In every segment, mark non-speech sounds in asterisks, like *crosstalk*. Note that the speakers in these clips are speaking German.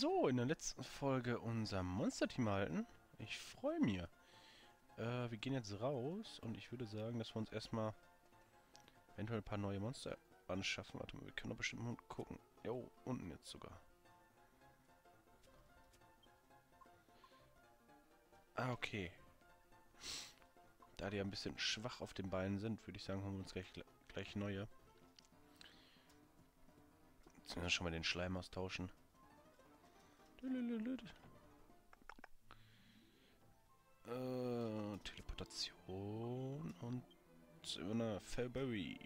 So, in der letzten Folge unser Monster-Team halten. Ich freue mich. Äh, wir gehen jetzt raus und ich würde sagen, dass wir uns erstmal eventuell ein paar neue Monster anschaffen. Warte mal, wir können doch bestimmt mal gucken. Jo, unten jetzt sogar. Ah, okay. Da die ein bisschen schwach auf den Beinen sind, würde ich sagen, holen wir uns gleich, gleich neue. Jetzt müssen wir schon mal den Schleim austauschen. Äh, Teleportation und eine Fairberry.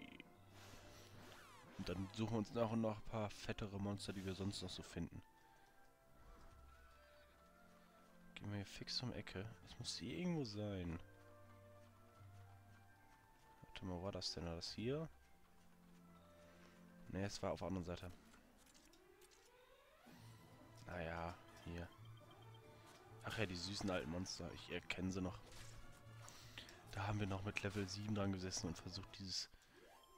Und dann suchen wir uns nach und nach ein paar fettere Monster, die wir sonst noch so finden. Gehen wir hier fix um Ecke. Es muss hier irgendwo sein. Warte mal, war das denn? War das hier? Ne, es war auf der anderen Seite. Naja, hier. Ach ja, die süßen alten Monster. Ich erkenne sie noch. Da haben wir noch mit Level 7 dran gesessen und versucht, dieses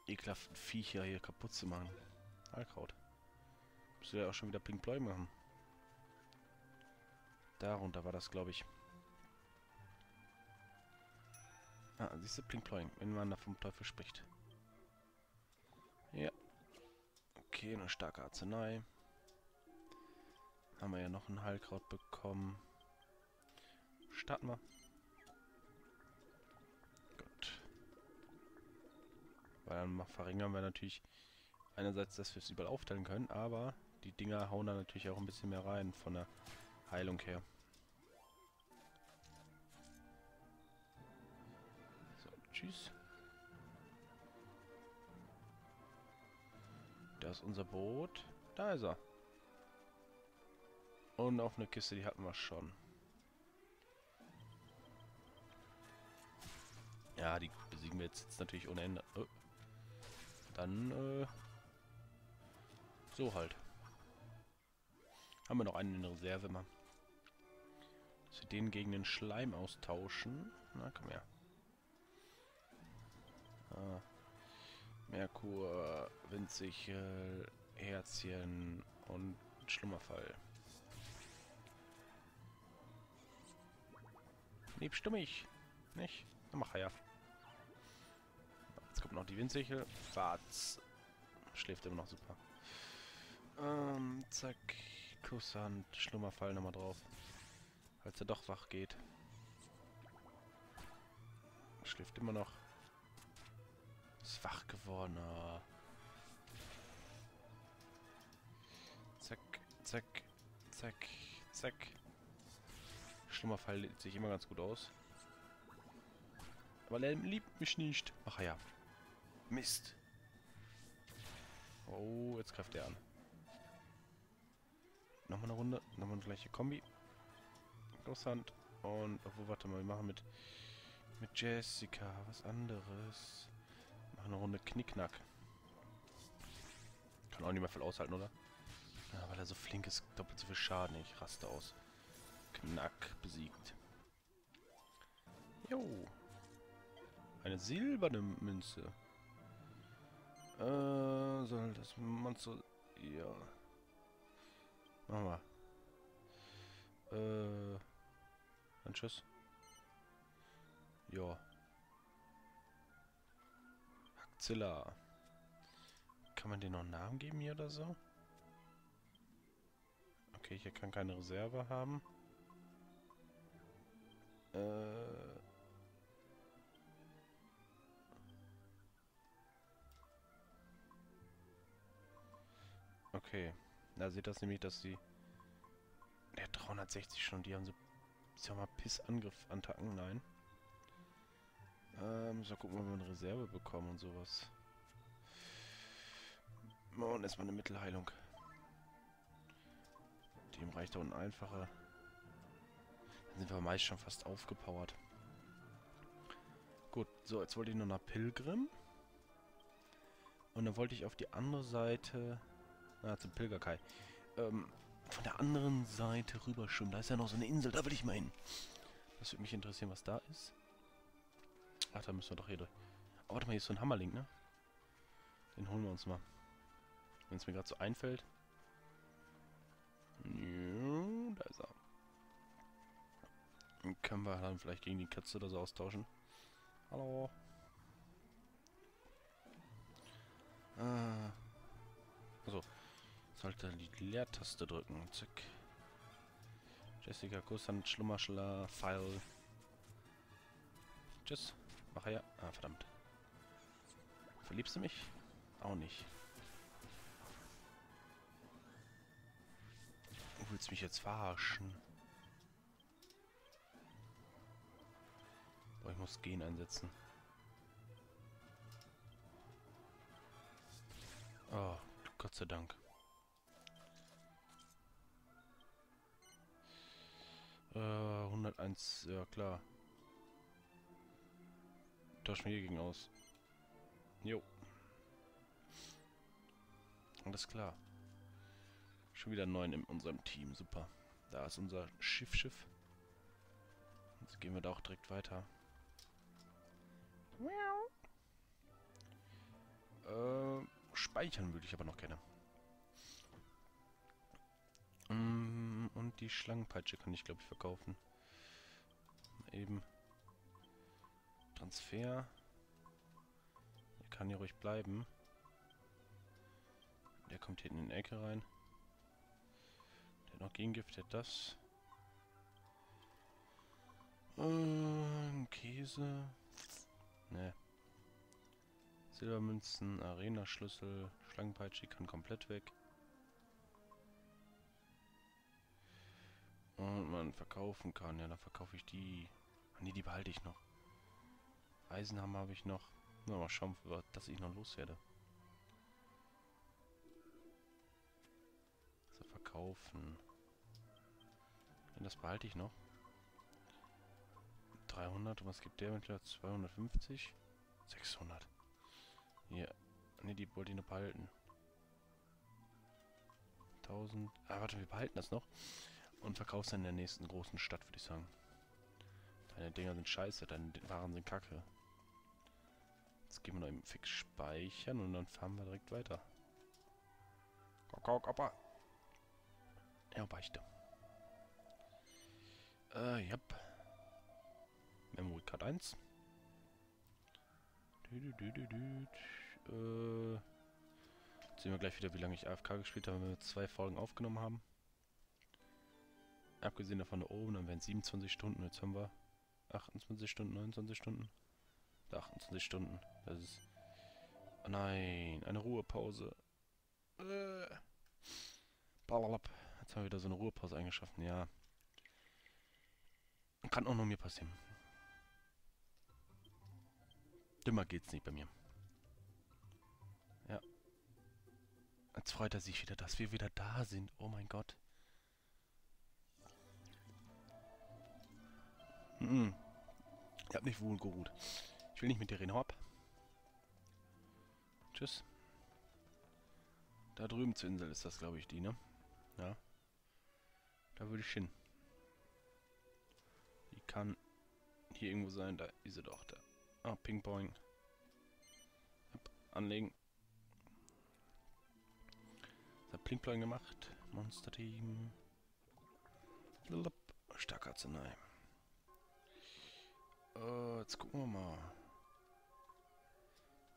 ekelhaften Viecher hier kaputt zu machen. Heilkraut. Müsst ihr ja auch schon wieder Pink Ploy machen. Darunter war das, glaube ich. Ah, siehst du, Pink Ploy, wenn man da vom Teufel spricht. Ja. Okay, eine starke Arznei. Haben wir ja noch ein Heilkraut bekommen. Starten wir. Gut. Weil dann verringern wir natürlich einerseits, dass wir es überall aufteilen können, aber die Dinger hauen da natürlich auch ein bisschen mehr rein von der Heilung her. So, tschüss. Da ist unser Boot. Da ist er. Und auf eine Kiste, die hatten wir schon. Ja, die besiegen wir jetzt, natürlich ohne Ende. Oh. Dann, äh... So halt. Haben wir noch einen in Reserve mal. Dass wir den gegen den Schleim austauschen. Na, komm her. Ah. Merkur, winzig, äh, Herzchen und Schlummerfall. Liebst du mich? Nicht? Dann mach ja. Jetzt kommt noch die Windsichel. Fatz. Schläft immer noch super. Ähm, zack. Kusshand. Schlummerfall nochmal drauf. Als er doch wach geht. Schläft immer noch. Ist wach geworden. Oh. Zack, zack, zack, zack. Schlummerfall sieht sich immer ganz gut aus. Aber er liebt mich nicht. Ach ja. Mist. Oh, jetzt greift er an. Nochmal eine Runde. Nochmal eine gleiche Kombi. Großhand. Und, obwohl, warte mal, wir machen mit, mit Jessica was anderes. Machen eine Runde Knickknack. Kann auch nicht mehr viel aushalten, oder? Ja, weil er so flink ist, doppelt so viel Schaden. Ich raste aus. Knack besiegt. Jo. Eine silberne Münze. Äh, soll das Monster... Ja. Machen wir. Äh... Ein Tschüss. Ja. Hackzilla. Kann man den noch einen Namen geben hier oder so? Okay, hier kann keine Reserve haben. Äh. Okay. Da sieht das nämlich, dass die... Der 360 schon, die haben so... Ich mal, Piss-Angriff-Attacken. Nein. Ähm, so gucken, ob wir eine Reserve bekommen und sowas. Und erstmal eine Mittelheilung. Dem reicht da unten einfache sind wir meist schon fast aufgepowert. Gut, so, jetzt wollte ich nur nach Pilgrim. Und dann wollte ich auf die andere Seite... Ah, zum Pilgerkai. Ähm, von der anderen Seite rüberschwimmen. Da ist ja noch so eine Insel, da will ich mal hin. Das würde mich interessieren, was da ist. Ach, da müssen wir doch hier durch. Oh, warte mal, hier ist so ein Hammerling, ne? Den holen wir uns mal. Wenn es mir gerade so einfällt. Nö. Können wir dann vielleicht gegen die Katze oder so austauschen. Hallo. Ah. Also, sollte die Leertaste drücken. Zack. Jessica Kusshand, Schlummerschler, Pfeil. Tschüss. Mach her. Ah, verdammt. Verliebst du mich? Auch nicht. Du willst mich jetzt verarschen. Boah, ich muss gehen einsetzen. Oh, Gott sei Dank. Äh, 101, ja klar. Tausch mir hier gegen aus. Jo. Alles klar. Schon wieder neun in unserem Team. Super. Da ist unser Schiff-Schiff. Jetzt gehen wir da auch direkt weiter. Äh, speichern würde ich aber noch gerne. Mm, und die Schlangenpeitsche kann ich, glaube ich, verkaufen. Eben. Transfer. Der kann hier ruhig bleiben. Der kommt hier in die Ecke rein. Der hat noch Gegengift, der hat das. Äh, Käse. Ne. Silbermünzen, Arena-Schlüssel, Schlangenpeitsche kann komplett weg. Und man verkaufen kann. Ja, dann verkaufe ich die. Ah, nee, die behalte ich noch. Eisenhammer habe ich noch. Na, mal schauen, dass ich noch loswerde. So, verkaufen. Das behalte ich noch. 300. Und was gibt der mit 250? 600. Hier. Ne, die wollte ich nur behalten. 1000. Ah, warte, wir behalten das noch. Und verkaufst dann in der nächsten großen Stadt, würde ich sagen. Deine Dinger sind scheiße, deine Waren sind kacke. Jetzt gehen wir noch im Fix speichern und dann fahren wir direkt weiter. Kakao, Kappa. Ja, beichte. Äh, yep. Memory Card 1. Du, du, du, du, du. Äh, sehen wir gleich wieder, wie lange ich AFK gespielt habe, wenn wir zwei Folgen aufgenommen haben. Abgesehen davon da oben, dann wären es 27 Stunden. Jetzt haben wir 28 Stunden, 29 Stunden. 28 Stunden. Das ist... Oh nein, eine Ruhepause. Äh. Jetzt haben wir wieder so eine Ruhepause eingeschaffen, ja. Kann auch nur mir passieren. Dümmer geht's nicht bei mir. Ja. Jetzt freut er sich wieder, dass wir wieder da sind. Oh mein Gott. Mhm. Ich hab nicht wohl geruht. Ich will nicht mit dir reden. Hopp. Tschüss. Da drüben zur Insel ist das, glaube ich, die, ne? Ja. Da würde ich hin. Die kann hier irgendwo sein. Da ist sie doch. Da. Ah, Ping-Pong. Anlegen. Das hat Pling-Pling gemacht. Monster-Team. Starke Arznei. Uh, jetzt gucken wir mal.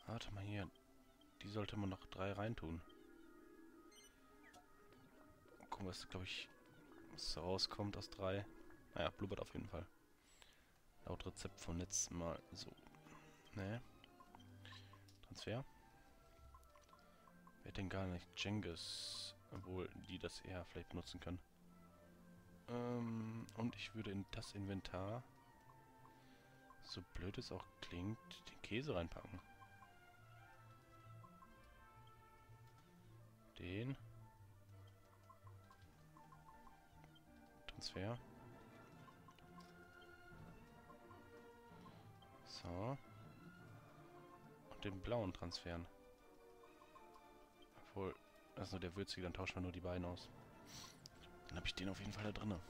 Warte mal hier. Die sollte man noch drei reintun. Gucken, was, glaube ich, was rauskommt aus drei. Naja, blubbert auf jeden Fall. Laut Rezept vom letzten Mal. So. Ne. Transfer. Wer denn gar nicht? Jengis. Obwohl die das eher vielleicht benutzen können. Ähm, und ich würde in das Inventar so blöd es auch klingt, den Käse reinpacken. Den. Transfer. So. Den blauen transferen. Obwohl, das ist nur der würzige, dann tauschen wir nur die beiden aus. Dann habe ich den auf jeden Fall da drinnen.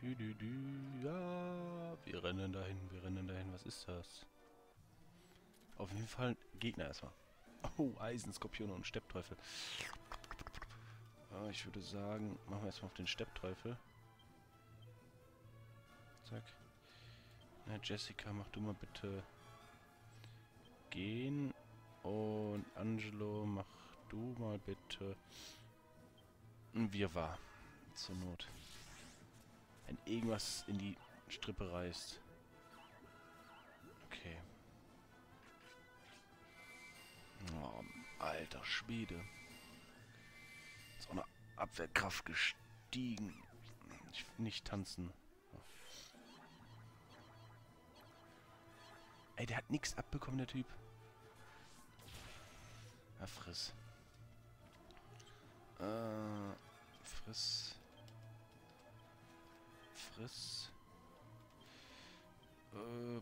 Du, du, du, ja, wir rennen dahin, wir rennen dahin. Was ist das? Auf jeden Fall Gegner erstmal. Oh, Eisenskorpione und Steppteufel. Ja, ich würde sagen, machen wir erstmal auf den Steppteufel. zack. Na, Jessica, mach du mal bitte gehen. Und Angelo, mach du mal bitte ein Wirrwarr. Zur Not. Wenn irgendwas in die Strippe reißt. Okay. Oh, alter Schwede. Ist auch eine Abwehrkraft gestiegen. Ich will nicht tanzen. Ey, der hat nichts abbekommen, der Typ. Ja, friss. Äh, friss. Friss. Äh,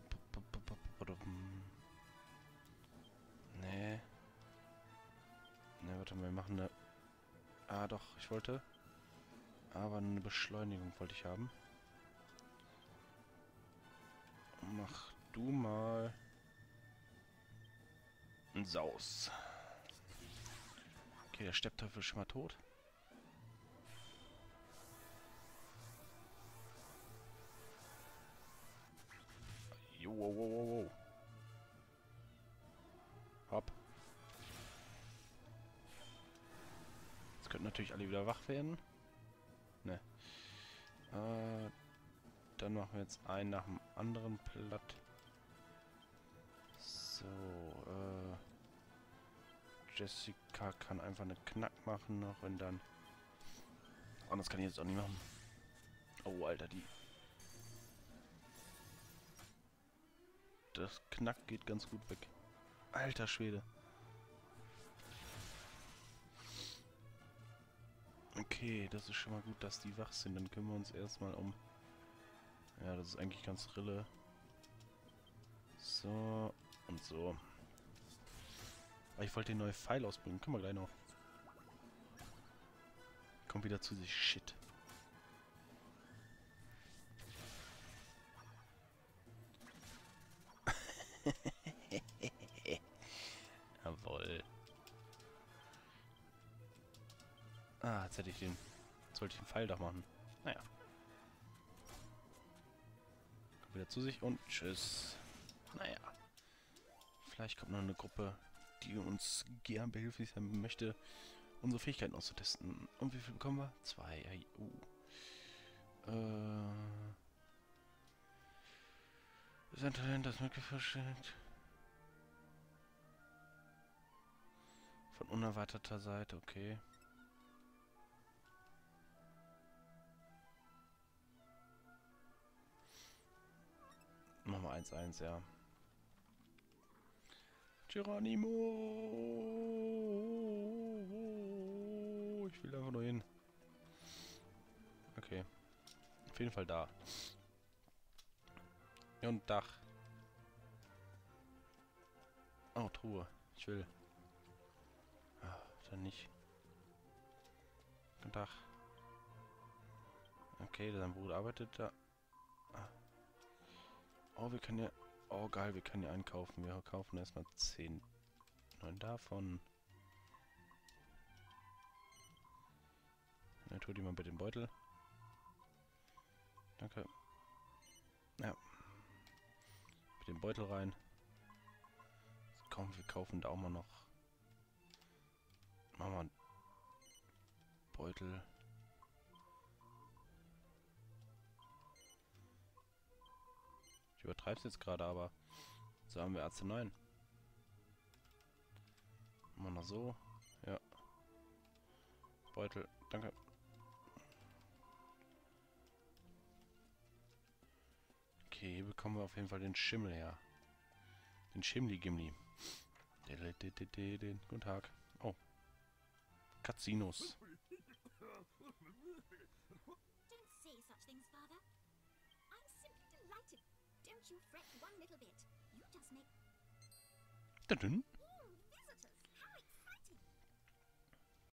nee. Ne, warte mal, wir machen eine... Ah, doch, ich wollte... Aber eine Beschleunigung wollte ich haben. Mach du mal... Ein Saus. Okay, der Steppteufel ist schon mal tot. Jo, wow, wow, wow, wow. Hopp. Jetzt könnten natürlich alle wieder wach werden. Ne. Äh, dann machen wir jetzt einen nach dem anderen platt. So, äh... Jessica kann einfach eine Knack machen noch und dann... Anders kann ich jetzt auch nicht machen. Oh, Alter, die... Das Knack geht ganz gut weg. Alter Schwede. Okay, das ist schon mal gut, dass die wach sind. Dann können wir uns erstmal um... Ja, das ist eigentlich ganz rille. So und so. Aber ich wollte den neuen Pfeil ausbringen. Können wir gleich noch. Kommt wieder zu sich. Shit. *laughs* Jawoll. Ah, jetzt hätte ich den... Jetzt sollte ich den Pfeil doch machen. Naja. Kommt wieder zu sich und tschüss. Naja. Vielleicht kommt noch eine Gruppe die uns gern behilflich sein möchte, unsere Fähigkeiten auszutesten. Und wie viel bekommen wir? Zwei. Uh. Äh. Ist ein Talent, das mitgeversteht. Von unerwarteter Seite, okay. Machen wir 1-1, ja. Geronimo! Ich will einfach nur hin. Okay. Auf jeden Fall da. Und Dach. Oh, Truhe. Ich will. Ah, dann nicht. Und Dach. Okay, sein Bruder arbeitet da. Ah. Oh, wir können ja Oh geil, wir können ja einkaufen. Wir kaufen erstmal 10 neun davon. Dann tu die mal bitte den Beutel. Danke. Ja. Mit dem Beutel rein. Komm, wir kaufen da auch mal noch. Machen wir einen Beutel. Übertreib's jetzt gerade, aber so haben wir Ärzte 9. Mal noch so. Ja. Beutel. Danke. Okay, hier bekommen wir auf jeden Fall den Schimmel her. Den Schimmli-Gimli. Guten Tag. Oh. Casinos. だるん？